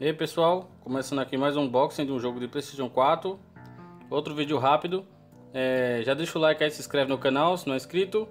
E aí pessoal, começando aqui mais um unboxing de um jogo de Playstation 4 Outro vídeo rápido. É, Já deixa o like aí, se inscreve no canal se não é inscrito.